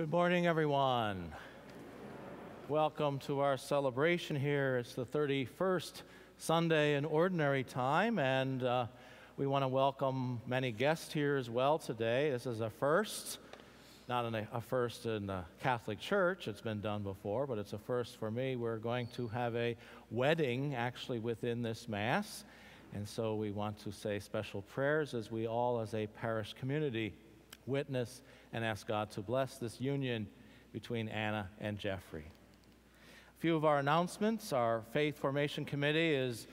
Good morning, everyone. Welcome to our celebration here. It's the 31st Sunday in Ordinary Time, and uh, we want to welcome many guests here as well today. This is a first, not an, a first in the Catholic Church, it's been done before, but it's a first for me. We're going to have a wedding actually within this Mass, and so we want to say special prayers as we all, as a parish community, witness and ask God to bless this union between Anna and Jeffrey. A few of our announcements. Our Faith Formation Committee is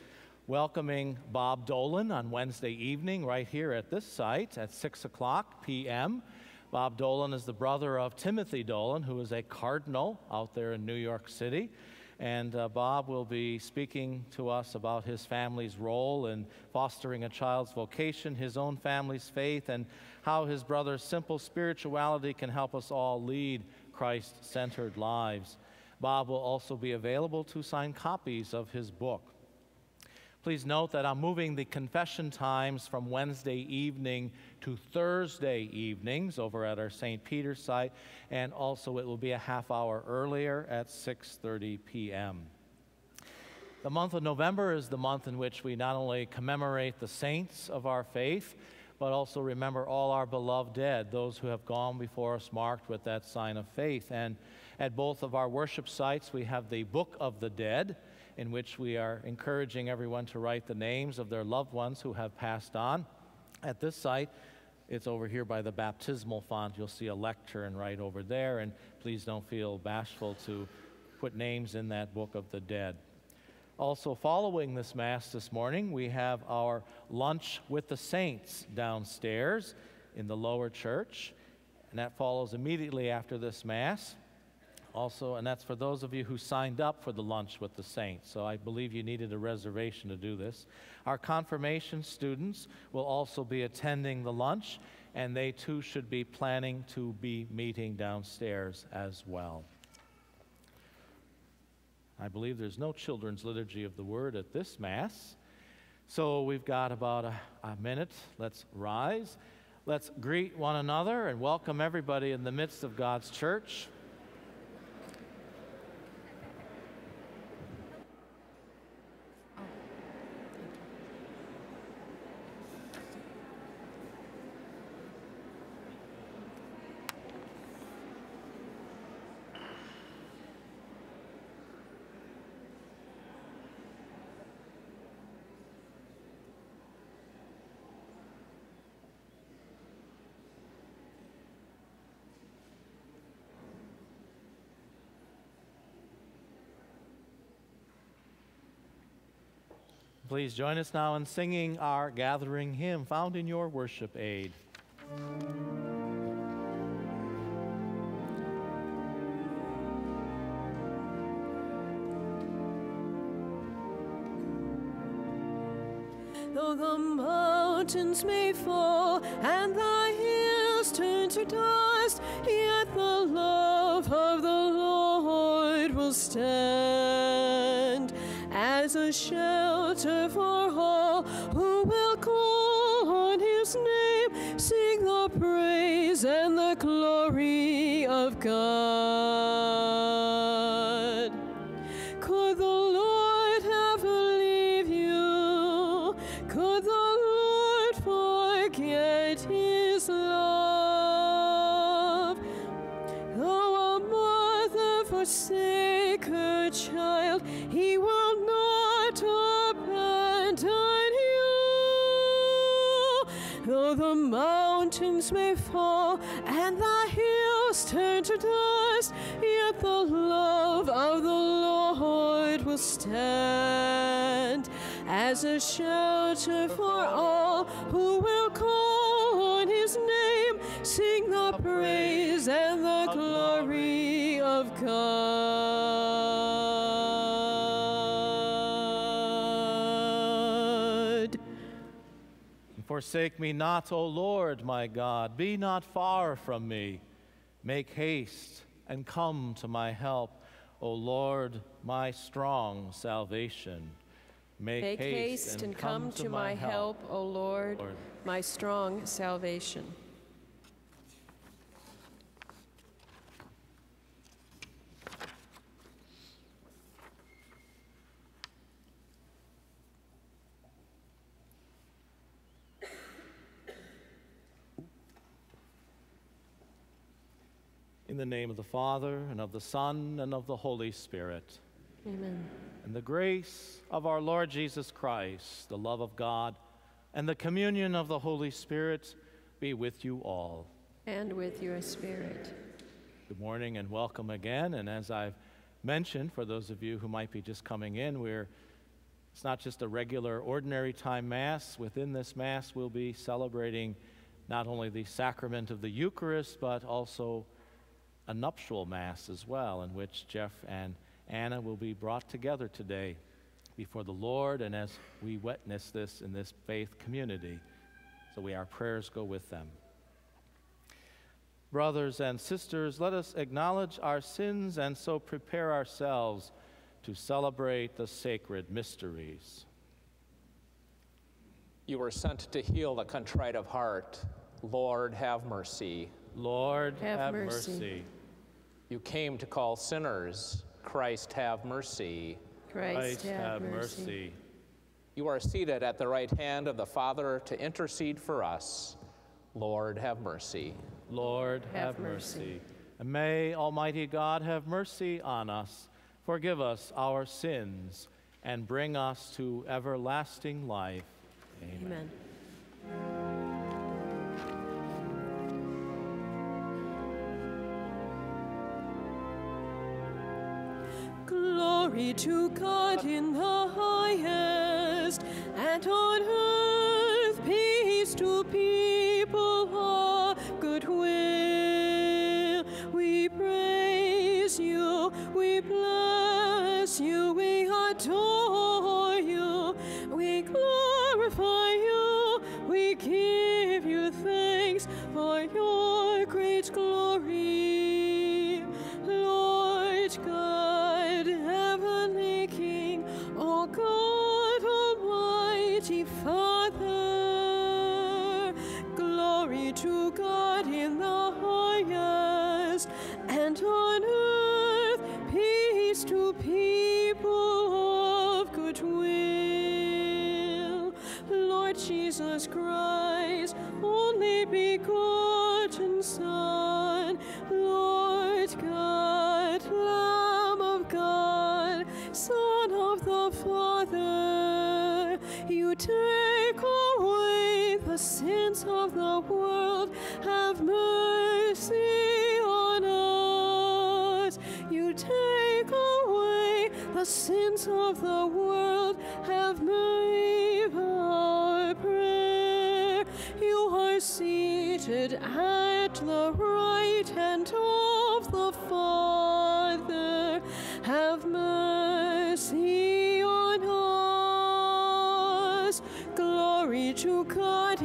welcoming Bob Dolan on Wednesday evening right here at this site at 6 o'clock p.m. Bob Dolan is the brother of Timothy Dolan, who is a cardinal out there in New York City. And uh, Bob will be speaking to us about his family's role in fostering a child's vocation, his own family's faith, and how his brother's simple spirituality can help us all lead Christ centered lives. Bob will also be available to sign copies of his book. Please note that I'm moving the confession times from Wednesday evening to Thursday evenings over at our St. Peter's site, and also it will be a half hour earlier at 6:30 p.m. The month of November is the month in which we not only commemorate the saints of our faith, but also remember all our beloved dead, those who have gone before us marked with that sign of faith. And at both of our worship sites, we have the Book of the Dead in which we are encouraging everyone to write the names of their loved ones who have passed on. At this site, it's over here by the baptismal font. You'll see a lectern right over there, and please don't feel bashful to put names in that book of the dead. Also, following this Mass this morning, we have our lunch with the saints downstairs in the lower church, and that follows immediately after this Mass also, and that's for those of you who signed up for the lunch with the saints. So I believe you needed a reservation to do this. Our confirmation students will also be attending the lunch, and they too should be planning to be meeting downstairs as well. I believe there's no children's liturgy of the word at this Mass. So we've got about a, a minute. Let's rise. Let's greet one another and welcome everybody in the midst of God's church. Please join us now in singing our gathering hymn found in your worship aid. Though the mountains may fall and the as a shelter for all who will call on his name, sing the praise and the glory of God. Forsake me not, O Lord my God. Be not far from me. Make haste and come to my help, O Lord, my strong salvation. Make, Make haste, haste and come, come to my help, help O Lord, Lord, my strong salvation. In the name of the Father, and of the Son, and of the Holy Spirit. Amen. And the grace of our Lord Jesus Christ, the love of God, and the communion of the Holy Spirit be with you all. And with your spirit. Good morning and welcome again. And as I've mentioned, for those of you who might be just coming in, we're it's not just a regular ordinary time Mass. Within this Mass, we'll be celebrating not only the sacrament of the Eucharist, but also a nuptial Mass as well, in which Jeff and Anna will be brought together today before the Lord, and as we witness this in this faith community. So we, our prayers go with them. Brothers and sisters, let us acknowledge our sins and so prepare ourselves to celebrate the sacred mysteries. You were sent to heal the contrite of heart. Lord, have mercy. Lord, Have have, mercy. mercy. You came to call sinners. Christ, have mercy. Christ, have, mercy. You are seated at the right hand of the Father to intercede for us. Lord, have mercy. Lord, Have have, mercy. mercy. And may Almighty God have mercy on us, forgive us our sins, and bring us to everlasting life. Amen. Amen. Glory to God in the highest, and on earth peace to people of good will. We praise you, we bless you, we adore you, we sins of the world. Have made our prayer. You are seated at the right hand of the Father. Have mercy on us. Glory to God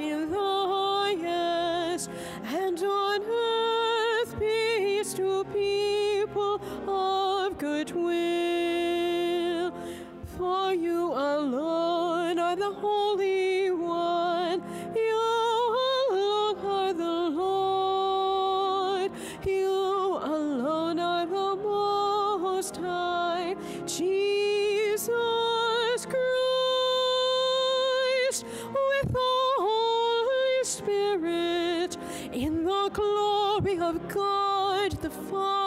glory of God the Father.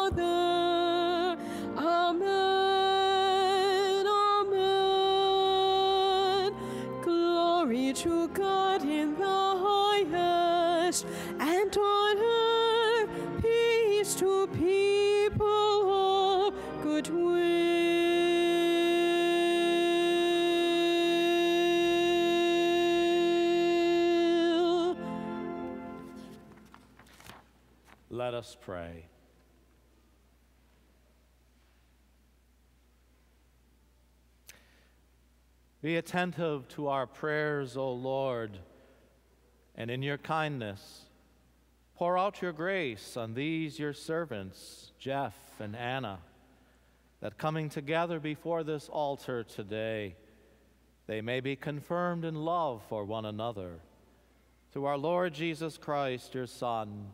Us pray. Be attentive to our prayers, O Lord, and in your kindness, pour out your grace on these your servants, Jeff and Anna, that coming together before this altar today, they may be confirmed in love for one another. Through our Lord Jesus Christ, your Son,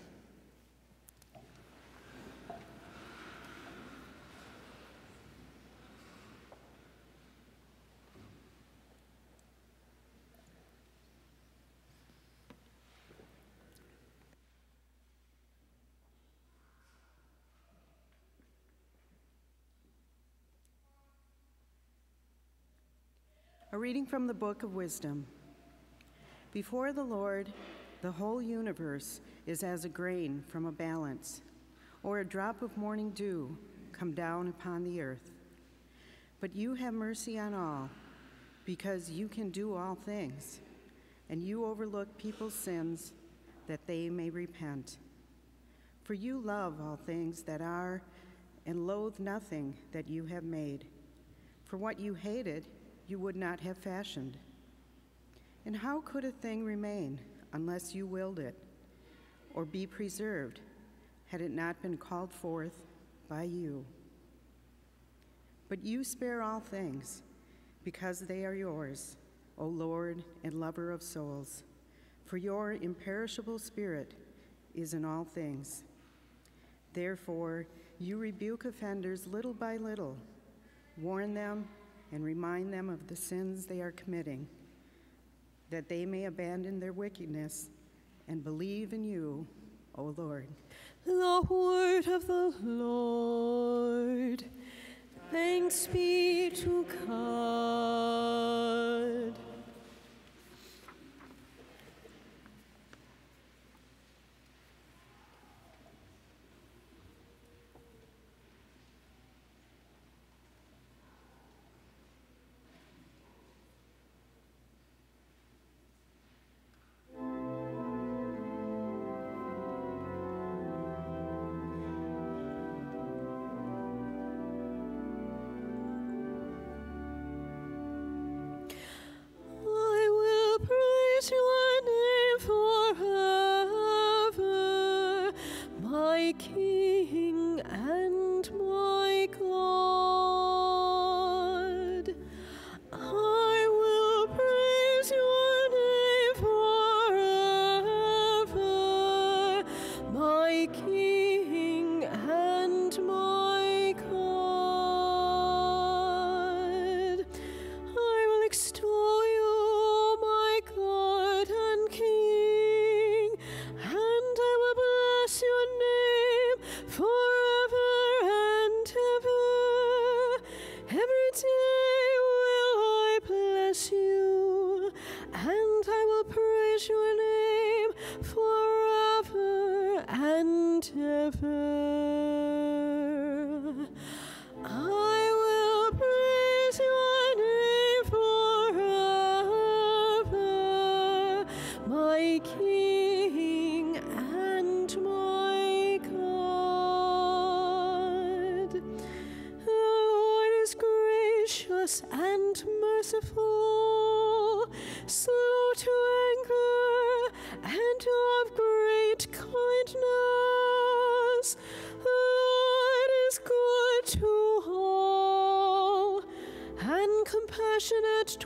Reading from the Book of Wisdom. Before the Lord, the whole universe is as a grain from a balance, or a drop of morning dew come down upon the earth. But you have mercy on all, because you can do all things, and you overlook people's sins that they may repent. For you love all things that are, and loathe nothing that you have made. For what you hated, you would not have fashioned. And how could a thing remain unless you willed it, or be preserved had it not been called forth by you? But you spare all things, because they are yours, O Lord and lover of souls, for your imperishable spirit is in all things. Therefore, you rebuke offenders little by little, warn them, and remind them of the sins they are committing, that they may abandon their wickedness and believe in you, O Lord. The word of the Lord. Thanks be to God. Compassionate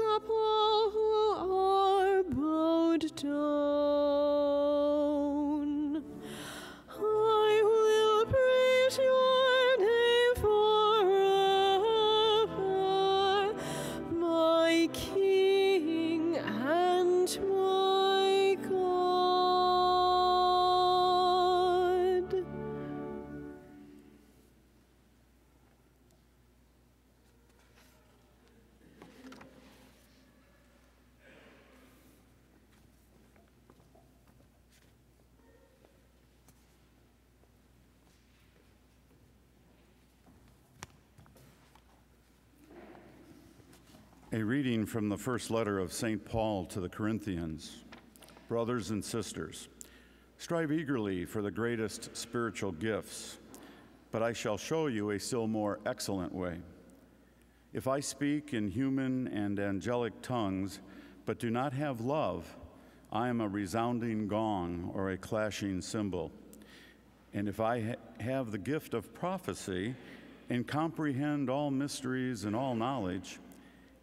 up A reading from the first letter of St. Paul to the Corinthians. Brothers and sisters, strive eagerly for the greatest spiritual gifts, but I shall show you a still more excellent way. If I speak in human and angelic tongues, but do not have love, I am a resounding gong or a clashing cymbal. And if I ha- have the gift of prophecy and comprehend all mysteries and all knowledge,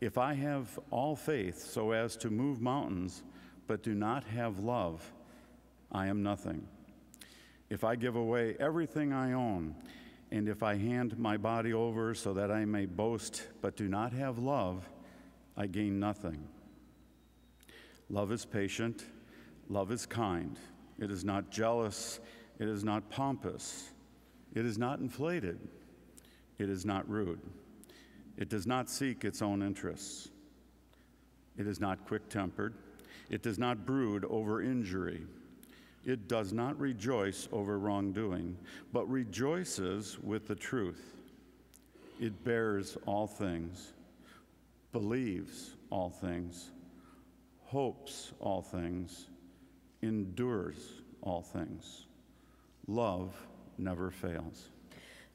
if I have all faith so as to move mountains, but do not have love, I am nothing. If I give away everything I own, and if I hand my body over so that I may boast, but do not have love, I gain nothing. Love is patient, love is kind, it is not jealous, it is not pompous, it is not inflated, it is not rude. It does not seek its own interests. It is not quick tempered. It does not brood over injury. It does not rejoice over wrongdoing, but rejoices with the truth. It bears all things, believes all things, hopes all things, endures all things. Love never fails.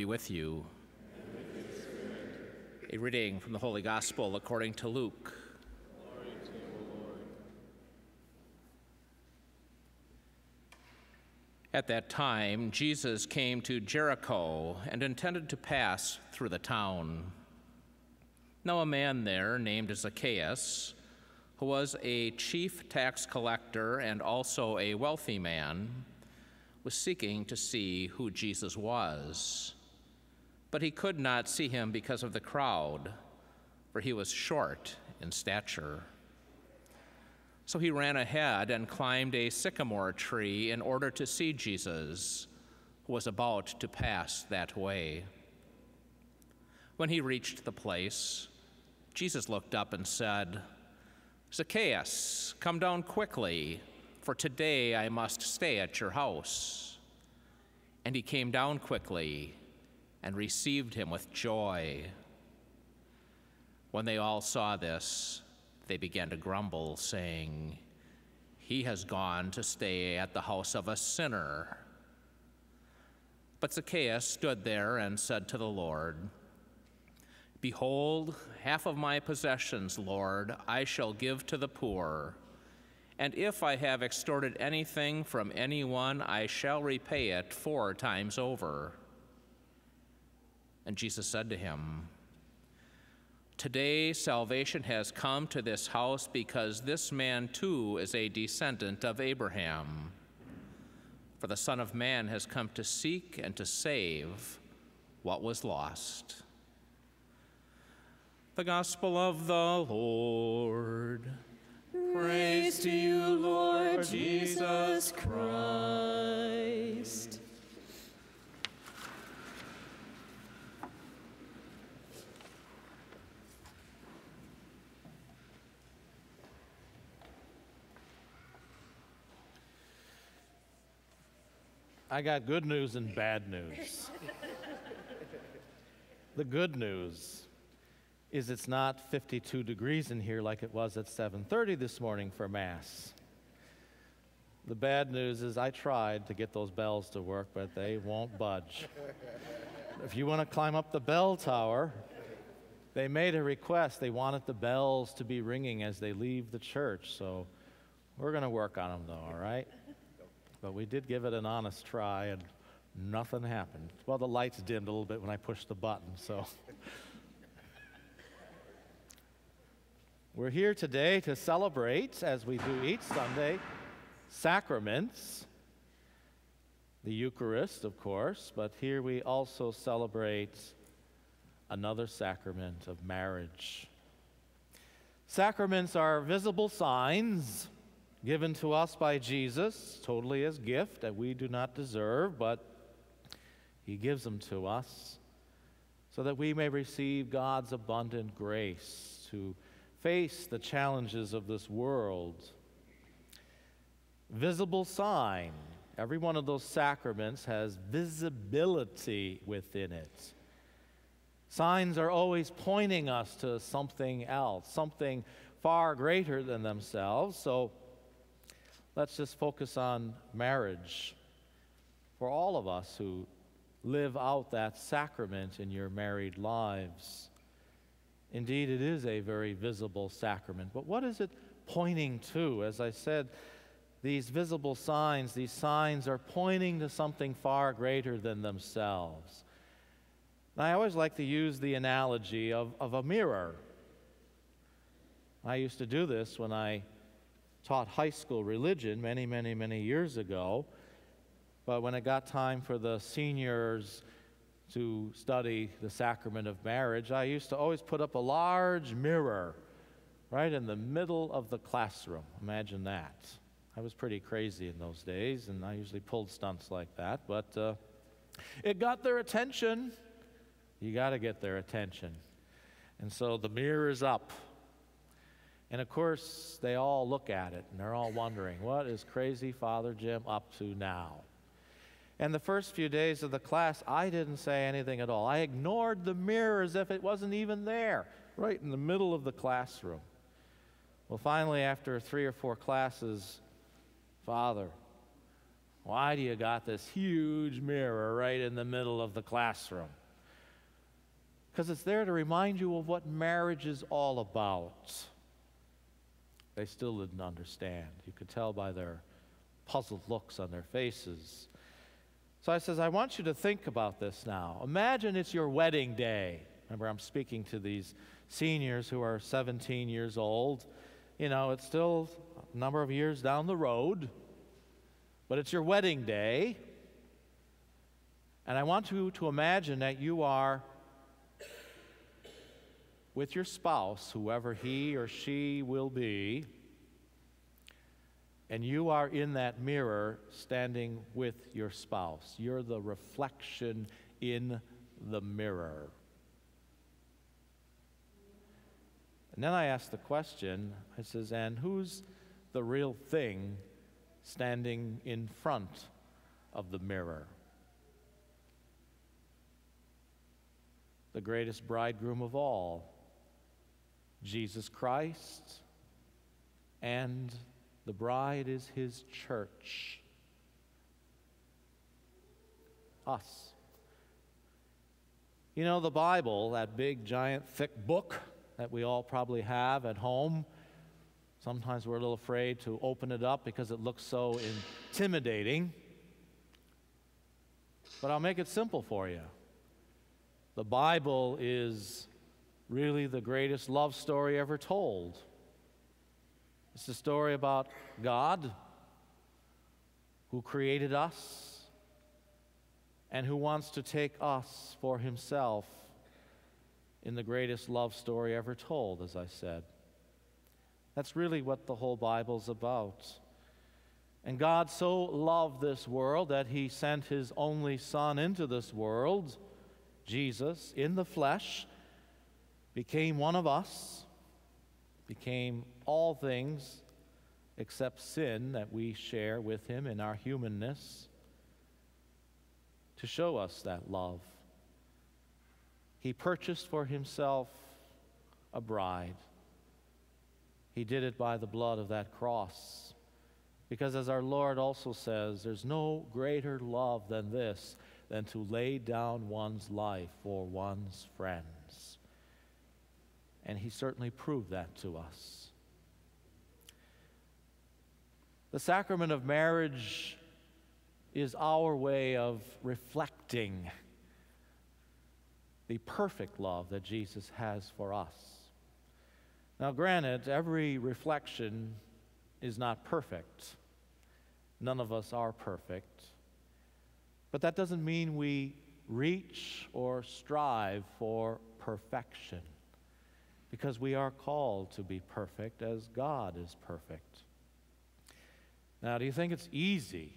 Be with you. A reading from the Holy Gospel according to Luke. At that time, Jesus came to Jericho and intended to pass through the town. Now, a man there named Zacchaeus, who was a chief tax collector and also a wealthy man, was seeking to see who Jesus was. But he could not see him because of the crowd, for he was short in stature. So he ran ahead and climbed a sycamore tree in order to see Jesus, who was about to pass that way. When he reached the place, Jesus looked up and said, Zacchaeus, come down quickly, for today I must stay at your house. And he came down quickly and received him with joy. When they all saw this, they began to grumble, saying, He has gone to stay at the house of a sinner. But Zacchaeus stood there and said to the Lord, Behold, half of my possessions, Lord, I shall give to the poor. And if I have extorted anything from anyone, I shall repay it four times over. And Jesus said to him, Today salvation has come to this house because this man too is a descendant of Abraham. For the Son of Man has come to seek and to save what was lost. The Gospel of the Lord. Praise to you, Lord Jesus Christ. I got good news and bad news. the good news is it's not 52 degrees in here like it was at 7:30 this morning for mass. The bad news is I tried to get those bells to work, but they won't budge. if you want to climb up the bell tower, they made a request. They wanted the bells to be ringing as they leave the church. So we're going to work on them, though, all right? But we did give it an honest try, and nothing happened. Well, the lights dimmed a little bit when I pushed the button, so. We're here today to celebrate, as we do each Sunday, sacraments. The Eucharist, of course, but here we also celebrate another sacrament of marriage. Sacraments are visible signs given to us by Jesus, totally as gift that we do not deserve, but He gives them to us so that we may receive God's abundant grace to face the challenges of this world. Visible sign. Every one of those sacraments has visibility within it. Signs are always pointing us to something else, something far greater than themselves. So let's just focus on marriage for all of us who live out that sacrament in your married lives. Indeed, it is a very visible sacrament. But what is it pointing to? As I said, these visible signs, these signs are pointing to something far greater than themselves. And I always like to use the analogy of, of a mirror. I used to do this when I taught high school religion many, many, many years ago. But when it got time for the seniors to study the sacrament of marriage, I used to always put up a large mirror right in the middle of the classroom. Imagine that. I was pretty crazy in those days, and I usually pulled stunts like that, but uh, it got their attention. You got to get their attention. And so the mirror is up. And of course, they all look at it and they're all wondering, what is crazy Father Jim up to now? And the first few days of the class, I didn't say anything at all. I ignored the mirror as if it wasn't even there, right in the middle of the classroom. Well, finally, after three or four classes, Father, why do you got this huge mirror right in the middle of the classroom? because it's there to remind you of what marriage is all about. They still didn't understand. You could tell by their puzzled looks on their faces. So I says, I want you to think about this now. Imagine it's your wedding day. Remember, I'm speaking to these seniors who are 17 years old. You know, it's still a number of years down the road, but it's your wedding day. And I want you to imagine that you are with your spouse, whoever he or she will be, and you are in that mirror standing with your spouse. You're the reflection in the mirror. And then I ask the question I says, and who's the real thing standing in front of the mirror? The greatest bridegroom of all, Jesus Christ, and the bride is his church. Us. You know, the Bible, that big, giant, thick book that we all probably have at home, sometimes we're a little afraid to open it up because it looks so intimidating. But I'll make it simple for you. The Bible is really the greatest love story ever told. It's a story about God who created us and who wants to take us for himself in the greatest love story ever told, as I said. That's really what the whole Bible's about. And God so loved this world that he sent his only Son into this world, Jesus, in the flesh became one of us, became all things except sin that we share with him in our humanness. to show us that love. He purchased for himself a bride. He did it by the blood of that cross. Because as our Lord also says, there's no greater love than this, than to lay down one's life for one's friends. And he certainly proved that to us. The sacrament of marriage is our way of reflecting the perfect love that Jesus has for us. Now, granted, every reflection is not perfect. None of us are perfect. But that doesn't mean we reach or strive for perfection, because we are called to be perfect as God is perfect. Now, do you think it's easy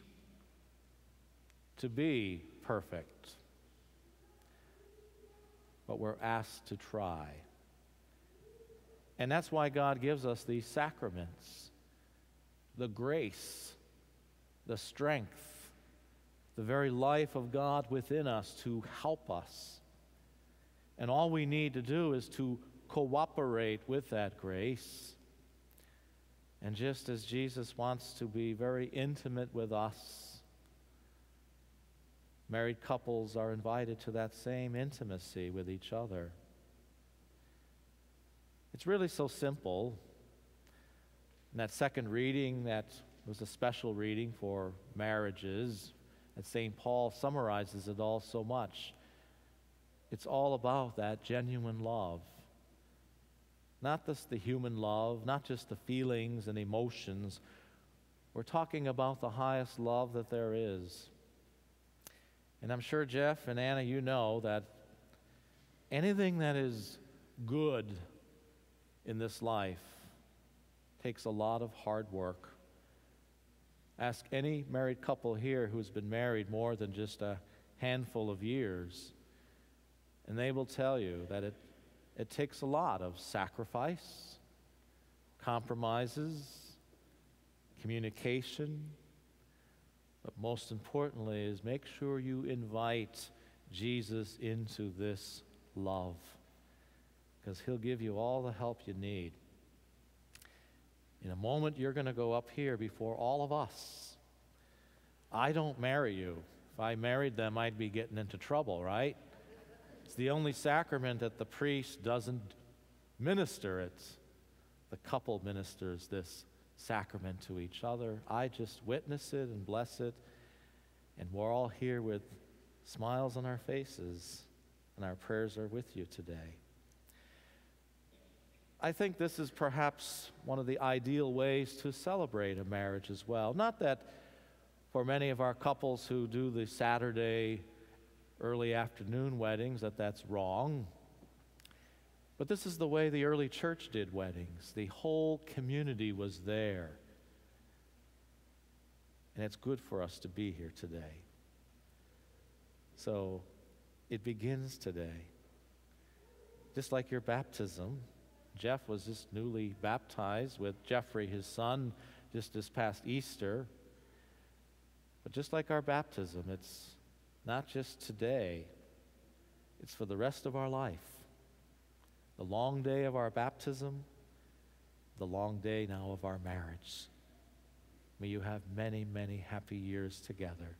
to be perfect? But we're asked to try. And that's why God gives us these sacraments the grace, the strength, the very life of God within us to help us. And all we need to do is to cooperate with that grace. And just as Jesus wants to be very intimate with us, married couples are invited to that same intimacy with each other. It's really so simple. In that second reading, that was a special reading for marriages, that St. Paul summarizes it all so much. It's all about that genuine love. Not just the human love, not just the feelings and emotions. We're talking about the highest love that there is. And I'm sure, Jeff and Anna, you know that anything that is good in this life takes a lot of hard work. Ask any married couple here who's been married more than just a handful of years, and they will tell you that it, it takes a lot of sacrifice, compromises, communication, but most importantly is make sure you invite Jesus into this love because he'll give you all the help you need. In a moment, you're going to go up here before all of us. I don't marry you. If I married them, I'd be getting into trouble, right? It's the only sacrament that the priest doesn't minister. It's the couple ministers this sacrament to each other. I just witness it and bless it. And we're all here with smiles on our faces, and our prayers are with you today. I think this is perhaps one of the ideal ways to celebrate a marriage as well. Not that for many of our couples who do the Saturday early afternoon weddings that that's wrong. But this is the way the early church did weddings. The whole community was there. And it's good for us to be here today. So it begins today. Just like your baptism, Jeff was just newly baptized with Jeffrey, his son, just this past Easter. But just like our baptism, it's not just today, it's for the rest of our life. The long day of our baptism, the long day now of our marriage. May you have many, many happy years together.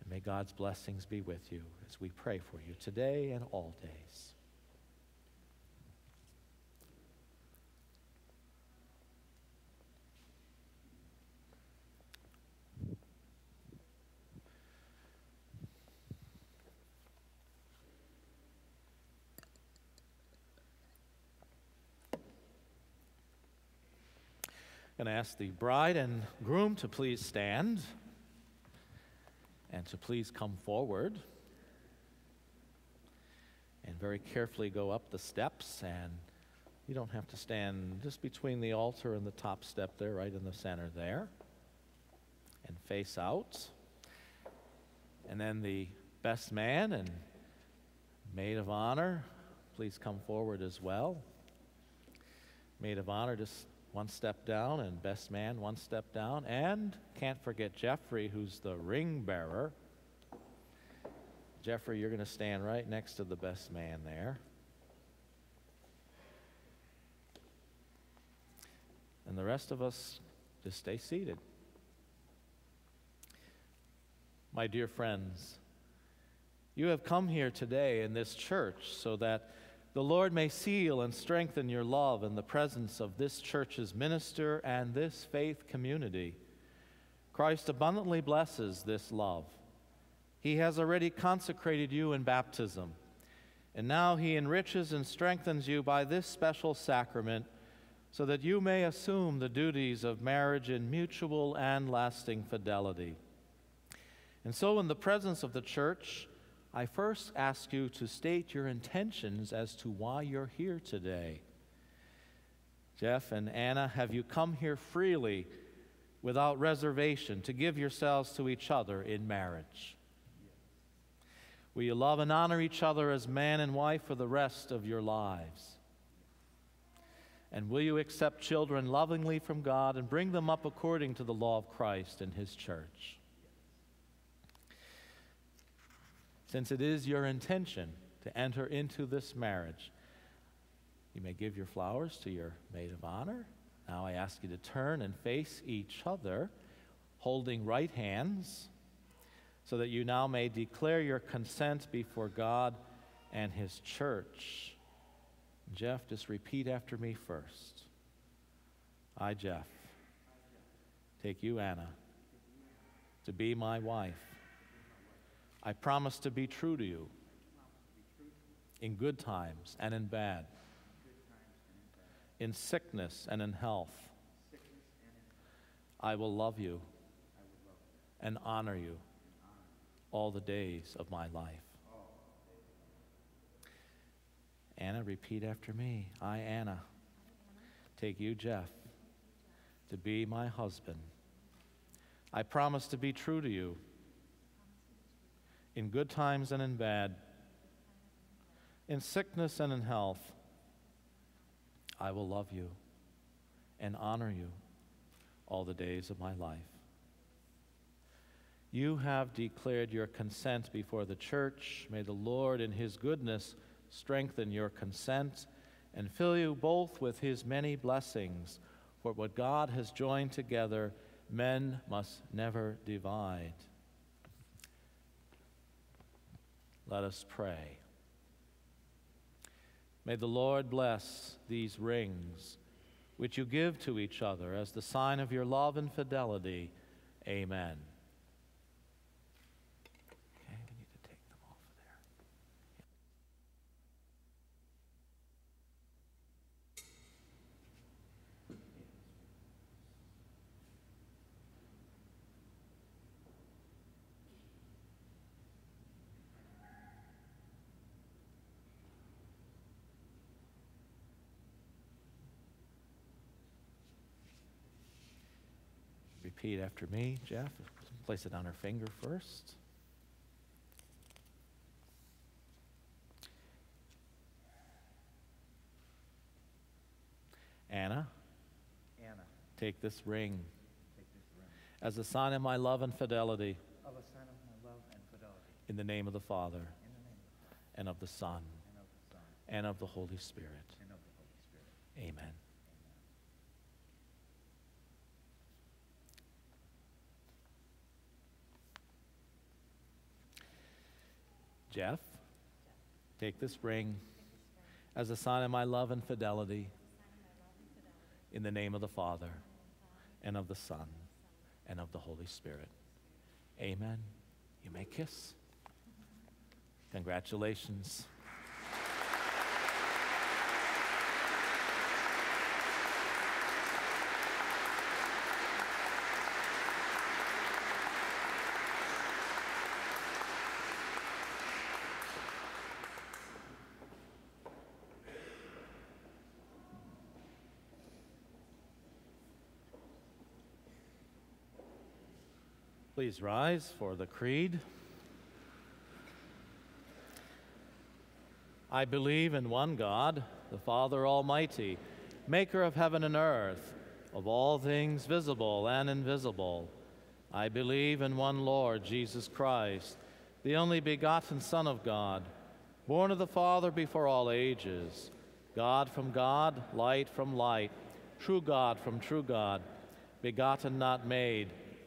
And may God's blessings be with you as we pray for you today and all days. Going to ask the bride and groom to please stand and to please come forward and very carefully go up the steps and you don't have to stand just between the altar and the top step there right in the center there and face out. And then the best man and maid of honor please come forward as well. Maid of honor just one step down, and best man one step down. And can't forget Jeffrey, who's the ring bearer. Jeffrey, you're going to stand right next to the best man there. And the rest of us just stay seated. My dear friends, you have come here today in this church so that the Lord may seal and strengthen your love in the presence of this church's minister and this faith community. Christ abundantly blesses this love. He has already consecrated you in baptism, and now He enriches and strengthens you by this special sacrament so that you may assume the duties of marriage in mutual and lasting fidelity. And so, in the presence of the church, I first ask you to state your intentions as to why you're here today. Jeff and Anna, have you come here freely, without reservation, to give yourselves to each other in marriage? Will you love and honor each other as man and wife for the rest of your lives? And will you accept children lovingly from God and bring them up according to the law of Christ and His church? Since it is your intention to enter into this marriage, you may give your flowers to your maid of honor. Now I ask you to turn and face each other, holding right hands, so that you now may declare your consent before God and His church. Jeff, just repeat after me first. I, Jeff, take you, Anna, to be my wife I promise to be true to you in good times and in bad, in sickness and in health. I will love you and honor you all the days of my life. Anna, repeat after me. I, Anna, take you, Jeff, to be my husband. I promise to be true to you in good times and in bad, in sickness and in health. I will love you and honor you all the days of my life. You have declared your consent before the church. May the Lord, in his goodness, strengthen your consent and fill you both with his many blessings. For what God has joined together, men must never divide. Let us pray. May the Lord bless these rings which you give to each other as the sign of your love and fidelity. Amen. Repeat after me, Jeff. Place it on her finger first. Anna. Anna. Take this ring. Take this ring. As a sign of my love and fidelity. Of a sign of my love and fidelity. In the name of the Father. In the name of the Father. And of the Son. And of the Son. And of the Holy Spirit. And of the Holy Spirit. Amen. Jeff, take this ring as a sign of my love and fidelity in the name of the Father and of the Son and of the Holy Spirit. Amen. You may kiss. Congratulations. Please rise for the creed. I believe in one God, the Father Almighty, maker of heaven and earth, of all things visible and invisible. I believe in one Lord, Jesus Christ, the only begotten Son of God, born of the Father before all ages, God from God, light from light, true God from true God, begotten, not made,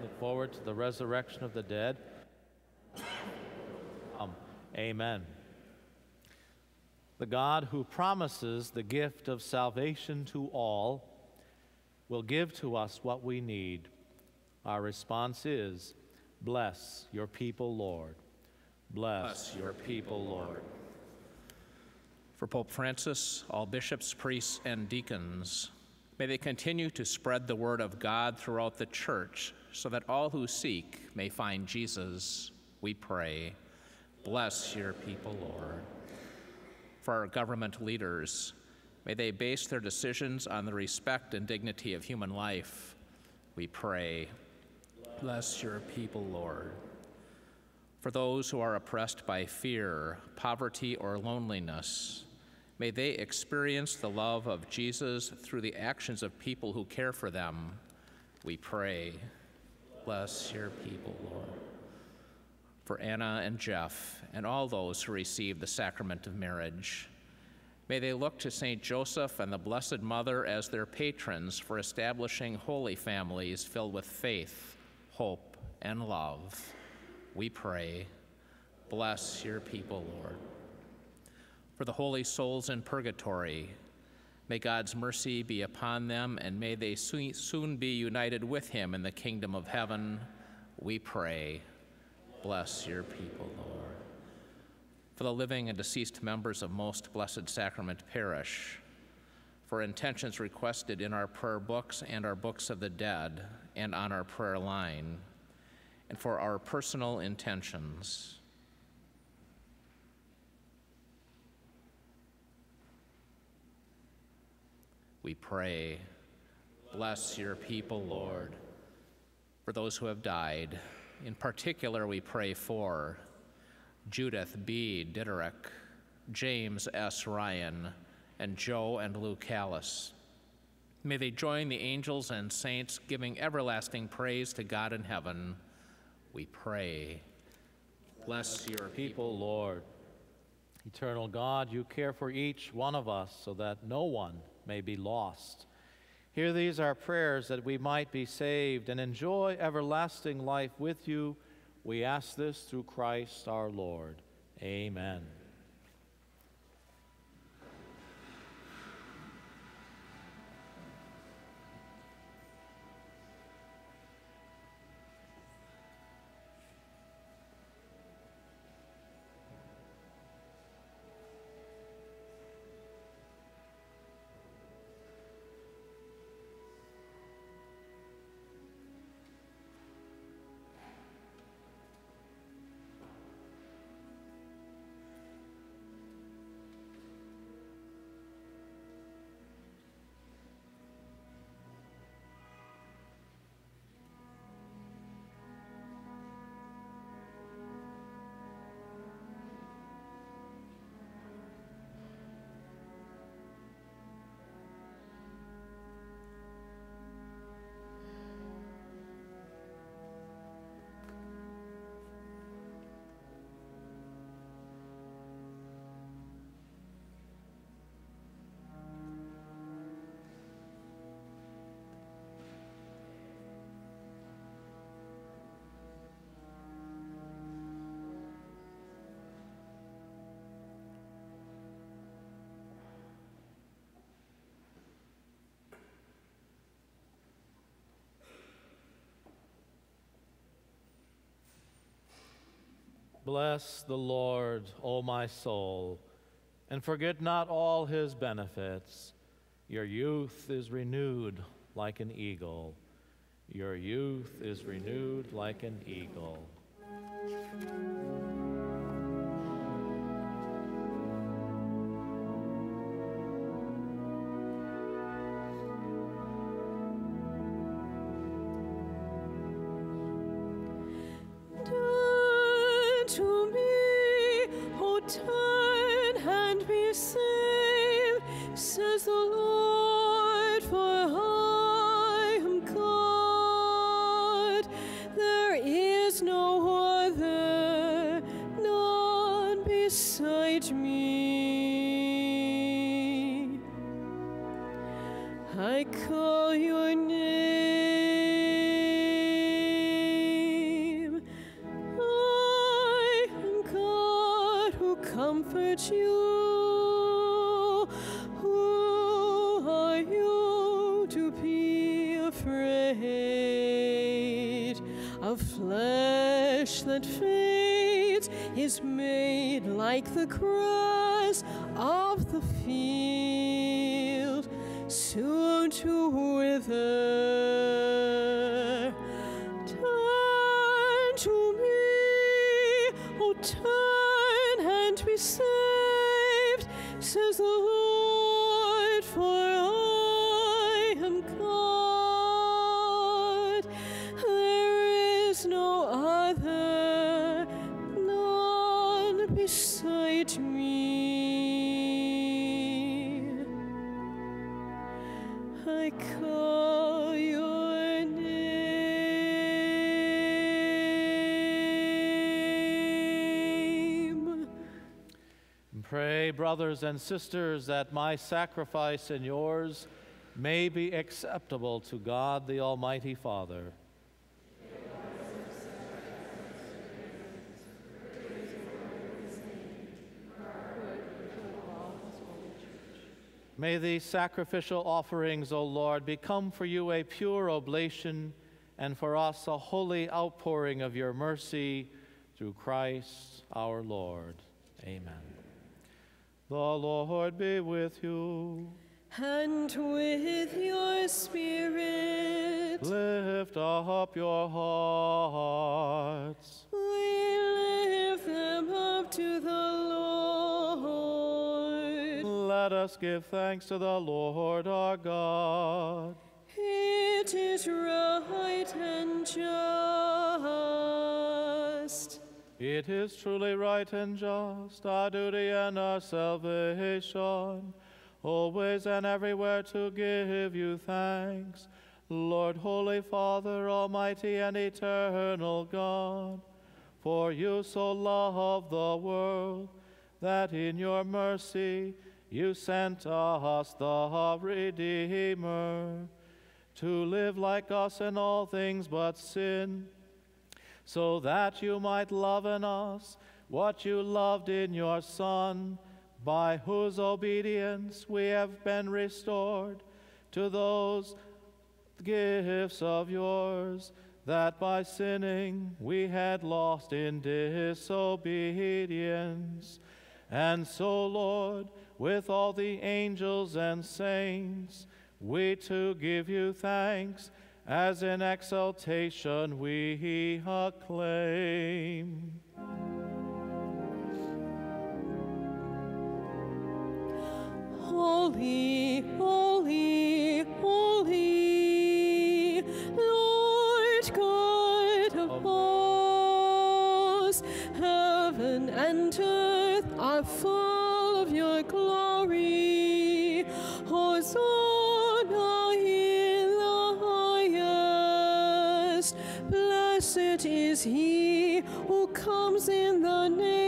Look forward to the resurrection of the dead. Um, amen. The God who promises the gift of salvation to all will give to us what we need. Our response is, Bless your people, Lord. Bless, your people, Lord. For Pope Francis, all bishops, priests, and deacons, may they continue to spread the word of God throughout the church so that all who seek may find Jesus, we pray. Bless your people, Lord. For our government leaders, may they base their decisions on the respect and dignity of human life, we pray. Bless your people, Lord. For those who are oppressed by fear, poverty, or loneliness, may they experience the love of Jesus through the actions of people who care for them, we pray. Bless your people, Lord. For Anna and Jeff and all those who receive the sacrament of marriage, may they look to St. Joseph and the Blessed Mother as their patrons for establishing holy families filled with faith, hope, and love. We pray. Bless your people, Lord. For the holy souls in purgatory, May God's mercy be upon them, and may they soon be united with him in the kingdom of heaven. We pray. Bless your people, Lord. For the living and deceased members of Most Blessed Sacrament Parish, for intentions requested in our prayer books and our books of the dead and on our prayer line, and for our personal intentions. We pray. Bless your people, Lord. For those who have died, in particular, we pray for Judith B. Diderick, James S. Ryan, and Joe and Lou Callis. May they join the angels and saints giving everlasting praise to God in heaven. We pray. Bless your people, Lord. Eternal God, you care for each one of us so that no one may be lost. Hear these our prayers that we might be saved and enjoy everlasting life with you. We ask this through Christ our Lord. Amen. Bless the Lord, O my soul, and forget not all his benefits. Your youth is renewed like an eagle. Your youth is renewed like an eagle. The grass of the field, soon to wither. Turn to me, oh, turn and be saved, says the Lord, for I am God. There is no other, none beside Pray, brothers and sisters, that my sacrifice and yours may be acceptable to God the Almighty Father. May these sacrificial offerings, O Lord, become for you a pure oblation and for us a holy outpouring of your mercy through Christ our Lord. Amen. The Lord be with you. And with your spirit, Lift up your hearts. we lift them up to the Lord. Let us give thanks to the Lord our God. It is right and just. It is truly right and just, our duty and our salvation, always and everywhere to give you thanks, Lord, Holy Father, Almighty and eternal God. For you so loved the world that in your mercy you sent us the Redeemer to live like us in all things but sin so that you might love in us what you loved in your Son, by whose obedience we have been restored to those gifts of yours, that by sinning we had lost in disobedience. And so, Lord, with all the angels and saints, we too give you thanks as in exaltation we acclaim. Holy, holy, holy, Lord God of hosts, heaven and earth are full in the name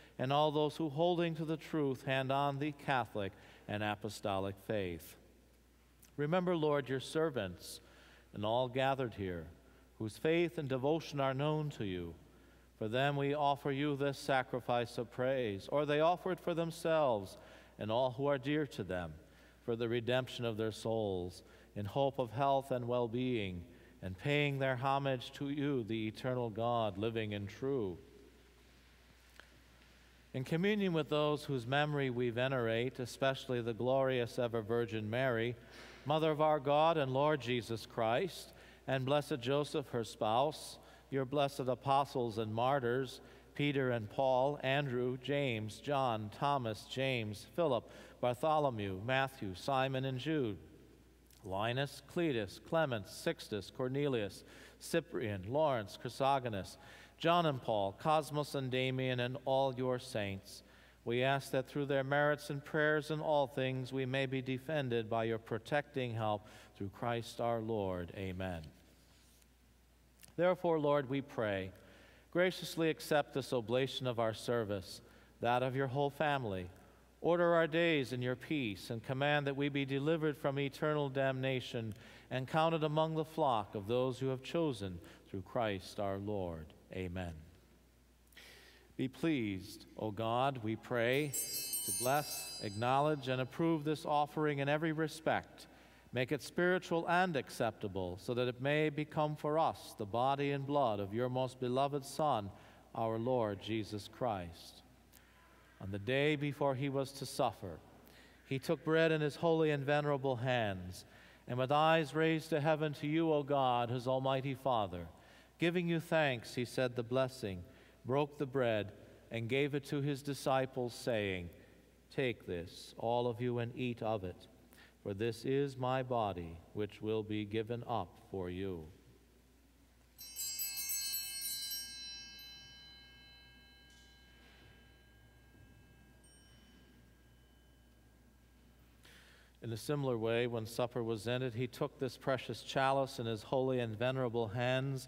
and all those who, holding to the truth, hand on the Catholic and Apostolic faith. Remember, Lord, your servants and all gathered here, whose faith and devotion are known to you. For them we offer you this sacrifice of praise, or they offer it for themselves and all who are dear to them, for the redemption of their souls, in hope of health and well being, and paying their homage to you, the eternal God, living and true. In communion with those whose memory we venerate, especially the glorious ever Virgin Mary, Mother of our God and Lord Jesus Christ, and blessed Joseph, her spouse, your blessed apostles and martyrs, Peter and Paul, Andrew, James, John, Thomas, James, Philip, Bartholomew, Matthew, Simon, and Jude, Linus, Cletus, Clement, Sixtus, Cornelius, Cyprian, Lawrence, Chrysogonus, John and Paul, Cosmas and Damian, and all your saints. We ask that through their merits and prayers in all things we may be defended by your protecting help through Christ our Lord. Amen. Therefore, Lord, we pray, graciously accept this oblation of our service, that of your whole family. Order our days in your peace, and command that we be delivered from eternal damnation and counted among the flock of those you have chosen through Christ our Lord. Amen. Be pleased, O God, we pray, to bless, acknowledge, and approve this offering in every respect. Make it spiritual and acceptable, so that it may become for us the body and blood of your most beloved Son, our Lord Jesus Christ. On the day before he was to suffer, he took bread in his holy and venerable hands, and with eyes raised to heaven to you, O God, his almighty Father, giving you thanks, he said the blessing broke the bread, and gave it to his disciples, saying, Take this, all of you, and eat of it, for this is my body, which will be given up for you. In a similar way, when supper was ended, he took this precious chalice in his holy and venerable hands,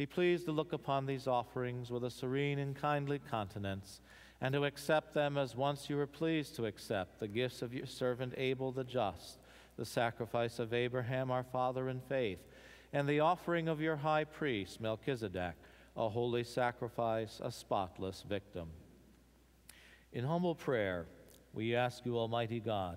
Be pleased to look upon these offerings with a serene and kindly countenance, and to accept them as once you were pleased to accept the gifts of your servant Abel the just, the sacrifice of Abraham our father in faith, and the offering of your high priest Melchizedek, a holy sacrifice, a spotless victim. In humble prayer, we ask you, Almighty God,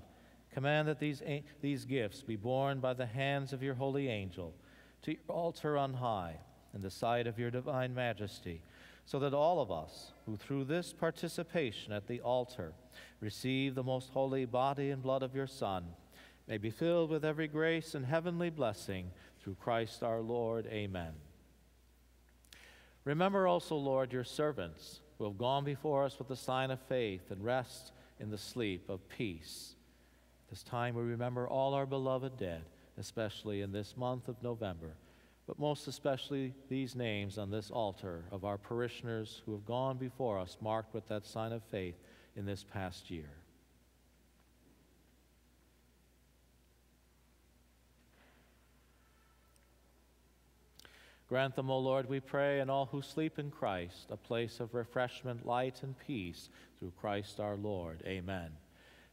command that these, these gifts be borne by the hands of your holy angel to your altar on high in the sight of your divine majesty, so that all of us who through this participation at the altar receive the most holy body and blood of your Son may be filled with every grace and heavenly blessing through Christ our Lord. Amen. Remember also, Lord, your servants who have gone before us with the sign of faith and rest in the sleep of peace. This time we remember all our beloved dead, especially in this month of November, but most especially these names on this altar of our parishioners who have gone before us, marked with that sign of faith in this past year. Grant them, O Lord, we pray, and all who sleep in Christ, a place of refreshment, light, and peace through Christ our Lord. Amen.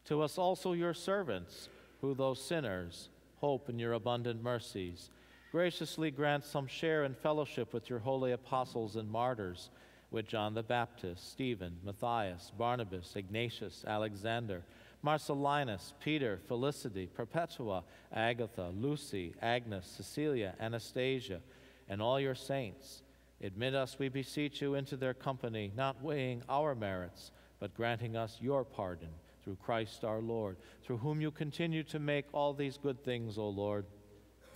To us also, your servants, who, though sinners, hope in your abundant mercies, graciously grant some share in fellowship with your holy apostles and martyrs, with John the Baptist, Stephen, Matthias, Barnabas, Ignatius, Alexander, Marcellinus, Peter, Felicity, Perpetua, Agatha, Lucy, Agnes, Cecilia, Anastasia, and all your saints. Admit us, we beseech you, into their company, not weighing our merits, but granting us your pardon through Christ our Lord, through whom you continue to make all these good things, O Lord.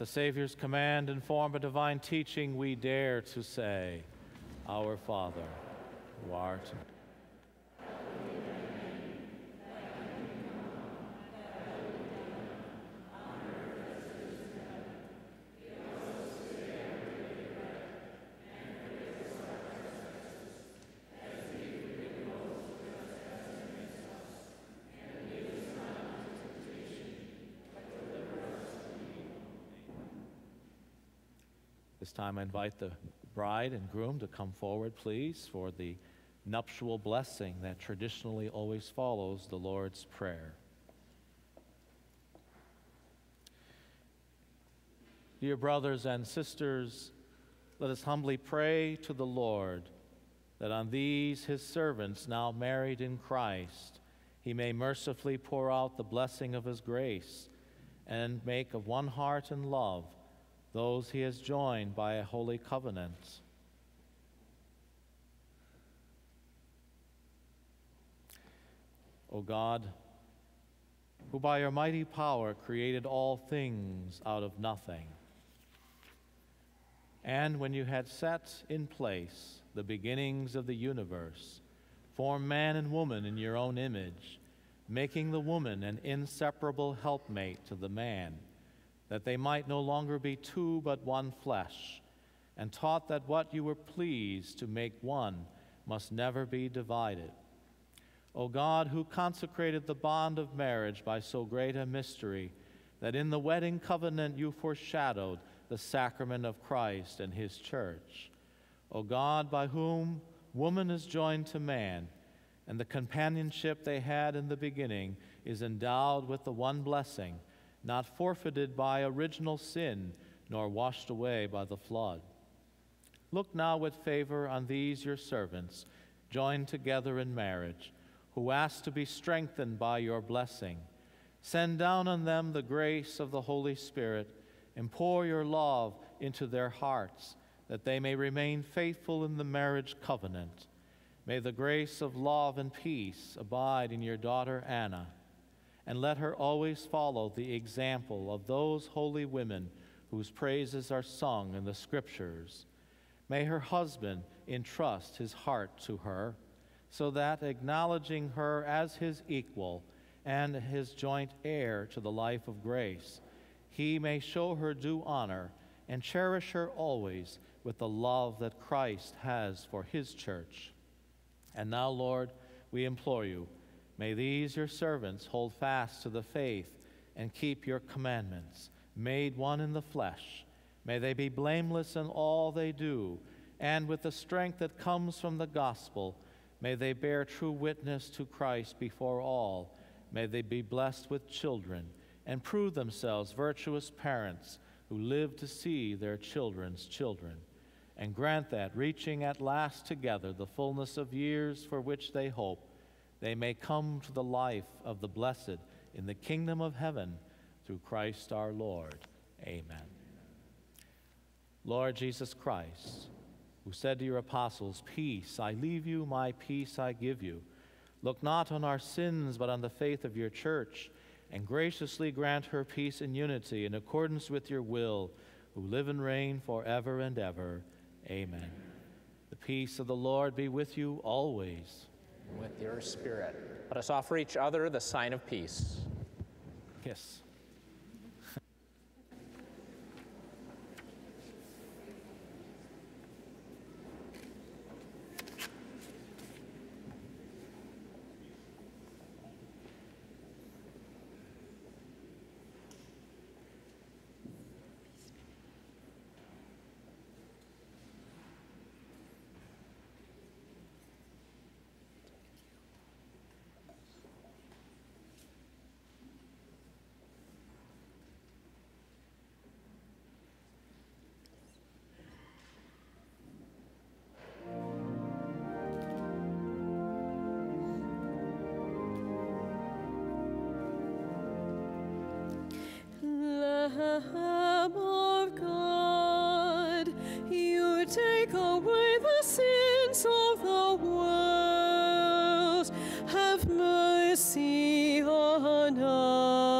The Savior's command and form of divine teaching, we dare to say, Our Father, who art time I invite the bride and groom to come forward, please, for the nuptial blessing that traditionally always follows the Lord's Prayer. Dear brothers and sisters, let us humbly pray to the Lord that on these his servants now married in Christ, he may mercifully pour out the blessing of his grace and make of one heart and love those he has joined by a holy covenant. O God, who by your mighty power created all things out of nothing, and when you had set in place the beginnings of the universe, formed man and woman in your own image, making the woman an inseparable helpmate to the man that they might no longer be two but one flesh, and taught that what you were pleased to make one must never be divided. O God, who consecrated the bond of marriage by so great a mystery, that in the wedding covenant you foreshadowed the sacrament of Christ and his church. O God, by whom woman is joined to man, and the companionship they had in the beginning is endowed with the one blessing not forfeited by original sin, nor washed away by the flood. Look now with favor on these your servants, joined together in marriage, who ask to be strengthened by your blessing. Send down on them the grace of the Holy Spirit, and pour your love into their hearts, that they may remain faithful in the marriage covenant. May the grace of love and peace abide in your daughter Anna and let her always follow the example of those holy women whose praises are sung in the Scriptures. May her husband entrust his heart to her, so that acknowledging her as his equal and his joint heir to the life of grace, he may show her due honor and cherish her always with the love that Christ has for his church. And now, Lord, we implore you, may these your servants hold fast to the faith and keep your commandments, made one in the flesh. May they be blameless in all they do, and with the strength that comes from the gospel, may they bear true witness to Christ before all. May they be blessed with children and prove themselves virtuous parents who live to see their children's children. And grant that, reaching at last together the fullness of years for which they hope, they may come to the life of the blessed in the kingdom of heaven through Christ our Lord. Amen. Lord Jesus Christ, who said to your apostles, Peace I leave you, my peace I give you, look not on our sins, but on the faith of your church, and graciously grant her peace and unity in accordance with your will, who live and reign forever and ever. Amen. The peace of the Lord be with you always. With your spirit. Let us offer each other the sign of peace. Kiss. On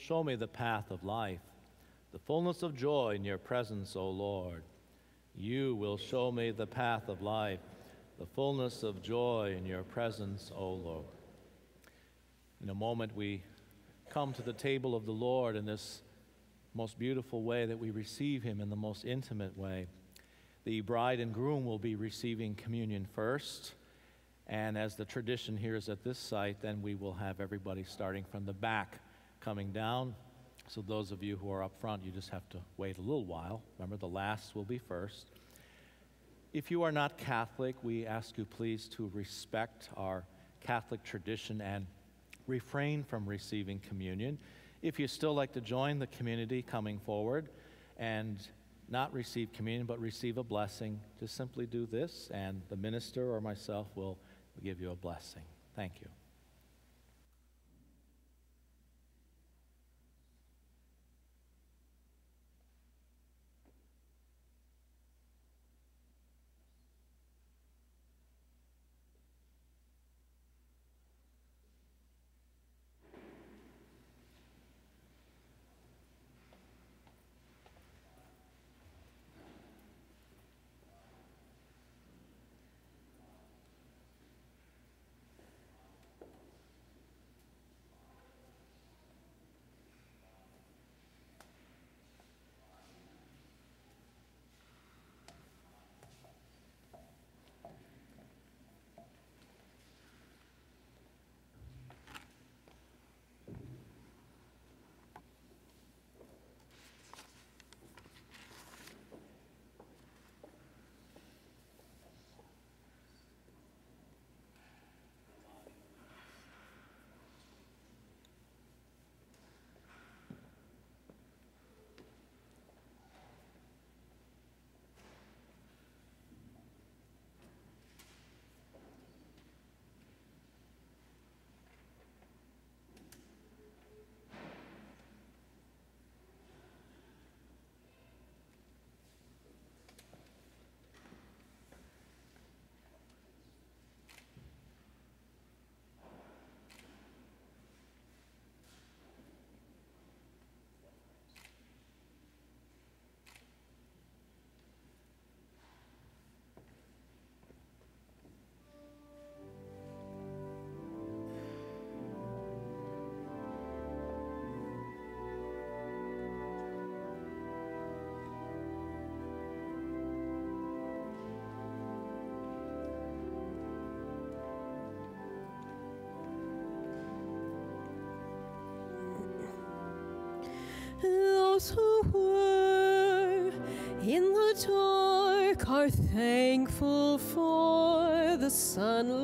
Show me the path of life, the fullness of joy in your presence, O Lord. You will show me the path of life, the fullness of joy in your presence, O Lord. In a moment, we come to the table of the Lord in this most beautiful way that we receive him in the most intimate way. The bride and groom will be receiving communion first. And as the tradition here is at this site, then we will have everybody starting from the back coming down. So those of you who are up front, you just have to wait a little while. Remember, the last will be first. If you are not Catholic, we ask you please to respect our Catholic tradition and refrain from receiving communion. If you still like to join the community coming forward and not receive communion but receive a blessing, just simply do this, and the minister or myself will give you a blessing. Thank you. those who were in the dark are thankful for the sunlight.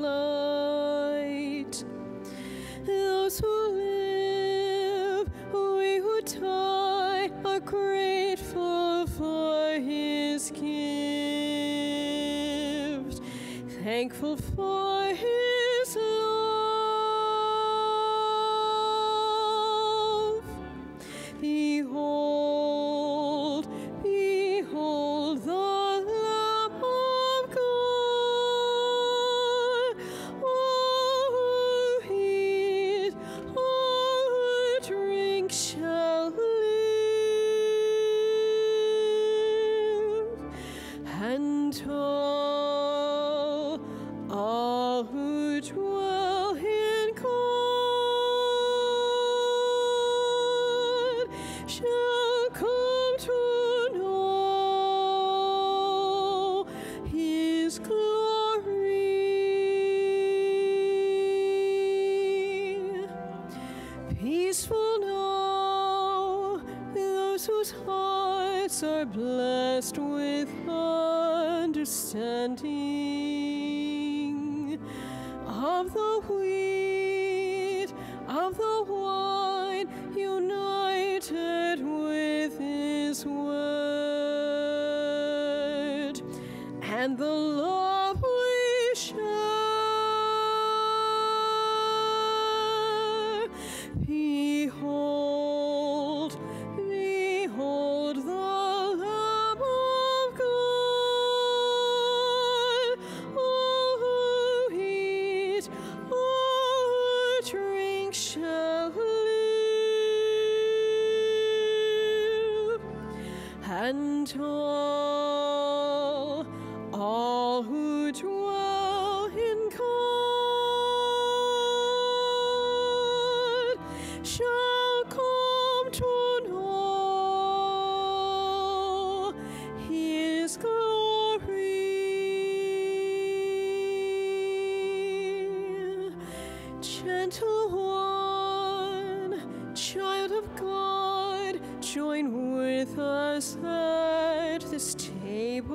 gentle one, child of God, join with us at this table.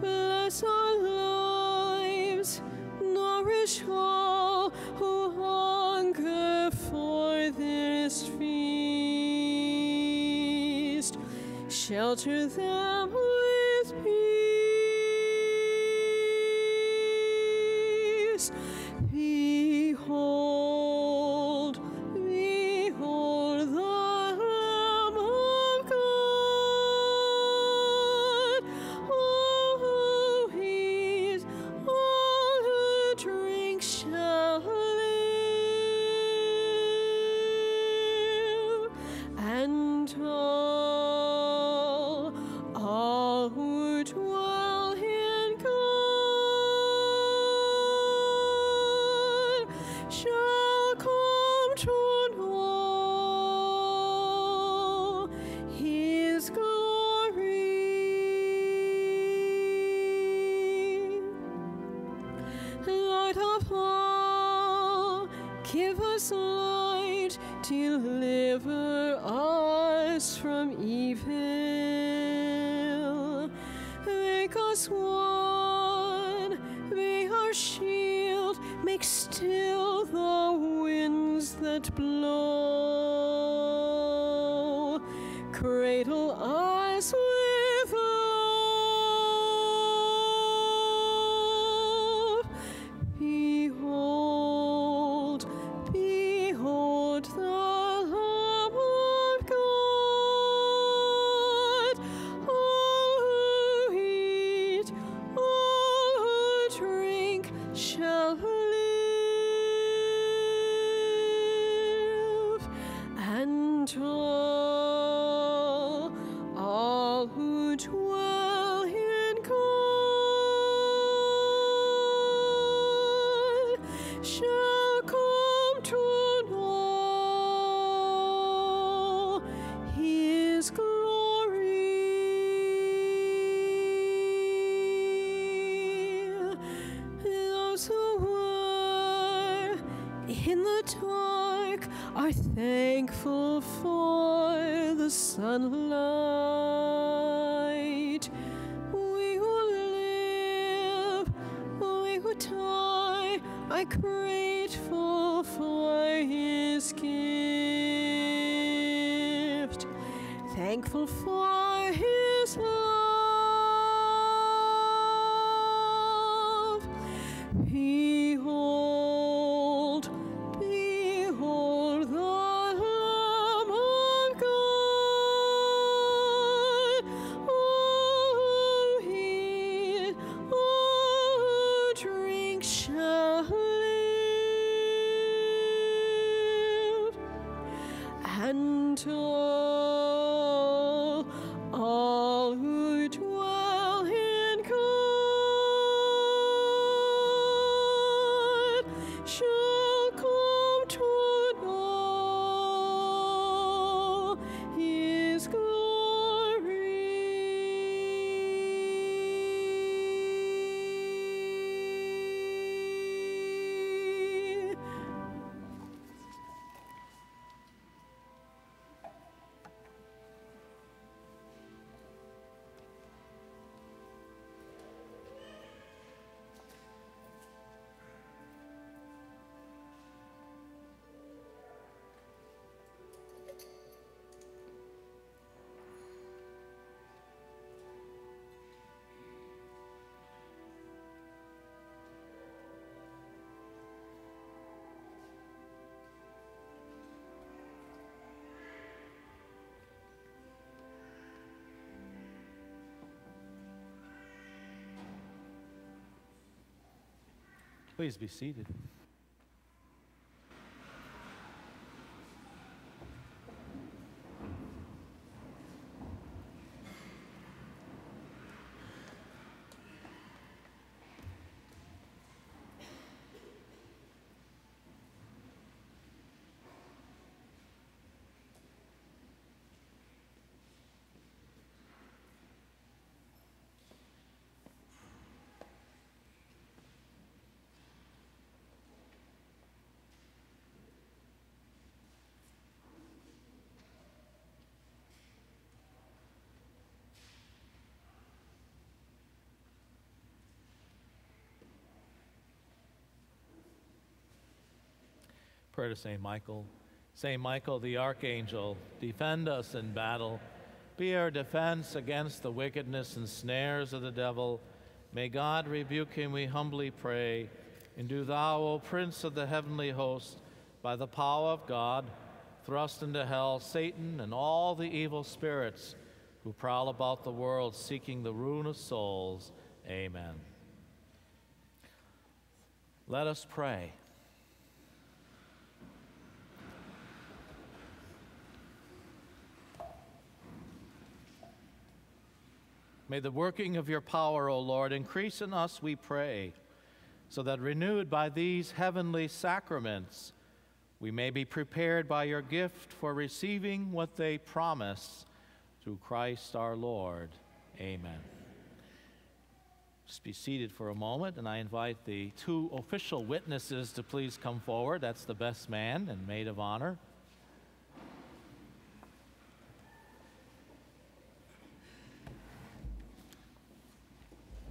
Bless our lives, nourish all who hunger for this feast. Shelter them. in the dark are thankful for the sunlight. We who live, we who die, I crave. Please be seated. Prayer to St. Michael. St. Michael the Archangel, defend us in battle. Be our defense against the wickedness and snares of the devil. May God rebuke him, we humbly pray. And do thou, O Prince of the heavenly host, by the power of God, thrust into hell Satan and all the evil spirits who prowl about the world seeking the ruin of souls. Amen. Let us pray. May the working of your power, O Lord, increase in us, we pray, so that renewed by these heavenly sacraments, we may be prepared by your gift for receiving what they promise through Christ our Lord. Amen. Just be seated for a moment, and I invite the two official witnesses to please come forward. That's the best man and maid of honor.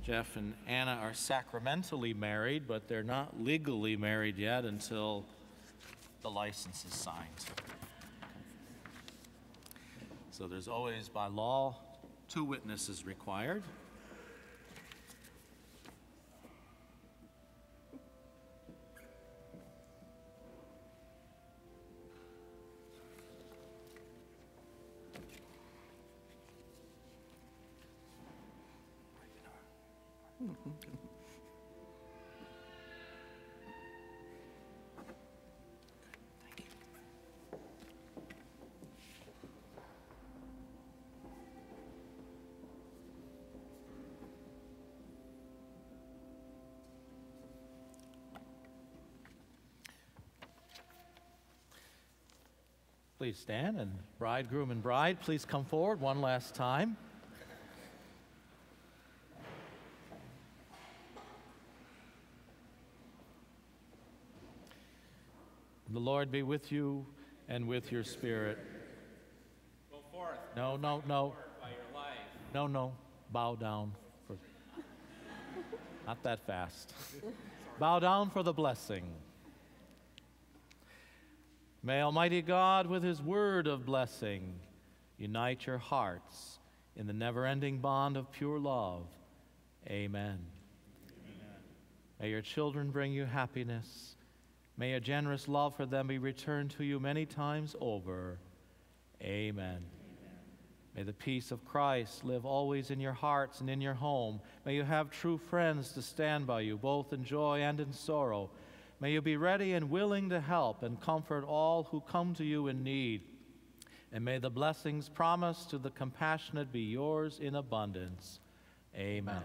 Jeff and Anna are sacramentally married, but they're not legally married yet until the license is signed. So there's always, by law, two witnesses required. Please stand, and bridegroom and bride, please come forward one last time. The Lord be with you and with your spirit. Go forth No, no, no, by your life. no, no. Bow down. For... Not that fast. Bow down for the blessing. May Almighty God, with His word of blessing, unite your hearts in the never ending bond of pure love. Amen. May your children bring you happiness. May a generous love for them be returned to you many times over. Amen. May the peace of Christ live always in your hearts and in your home. May you have true friends to stand by you, both in joy and in sorrow. May you be ready and willing to help and comfort all who come to you in need. And may the blessings promised to the compassionate be yours in abundance. Amen.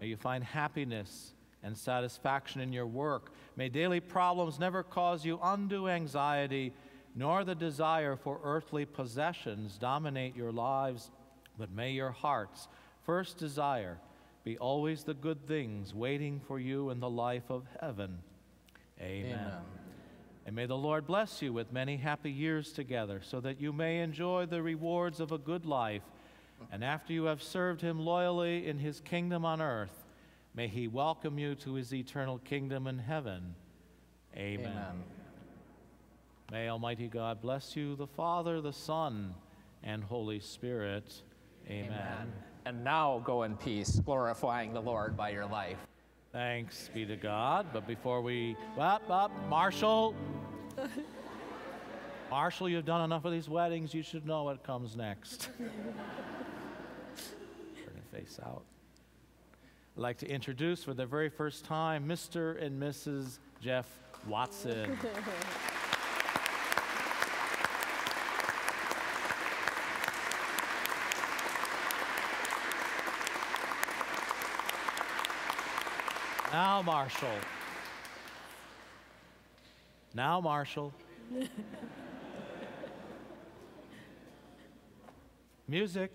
May you find happiness and satisfaction in your work. May daily problems never cause you undue anxiety, nor the desire for earthly possessions dominate your lives, but may your heart's first desire be always the good things waiting for you in the life of heaven. Amen. Amen. And may the Lord bless you with many happy years together, so that you may enjoy the rewards of a good life. And after you have served him loyally in his kingdom on earth, may he welcome you to his eternal kingdom in heaven. Amen. Amen. May Almighty God bless you, the Father, the Son, and Holy Spirit. Amen. And now go in peace, glorifying the Lord by your life. Thanks be to God. But before we, up, up, Marshall. Marshall, you've done enough of these weddings. You should know what comes next. Turn your face out. I'd like to introduce for the very first time Mr. and Mrs. Jeff Watson. Now, Marshall. Now, Marshall. Music.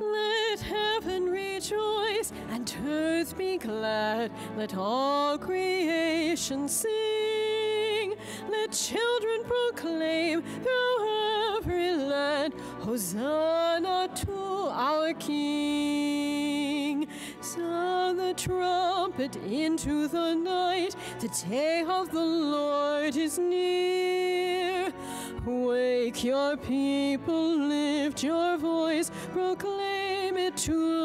Let heaven rejoice and earth be glad. Let all creation nations sing. Let children proclaim through every land, Hosanna to our King. Sound the trumpet into the night, the day of the Lord is near. Wake your people, lift your voice, proclaim it to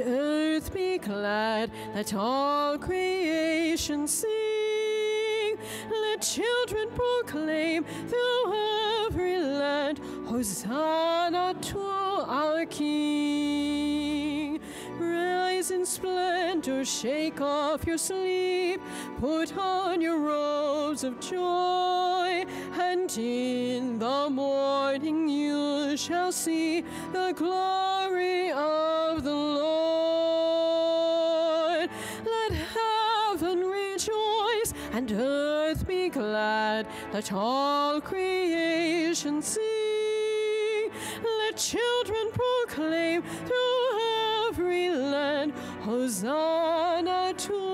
and earth be glad. Let all creation sing. Let children proclaim through every land, Hosanna to our King. Rise in splendor, shake off your sleep, put on your robes of joy, and in the morning you shall see the glory of Let all creation sing. Let children proclaim through every land, Hosanna to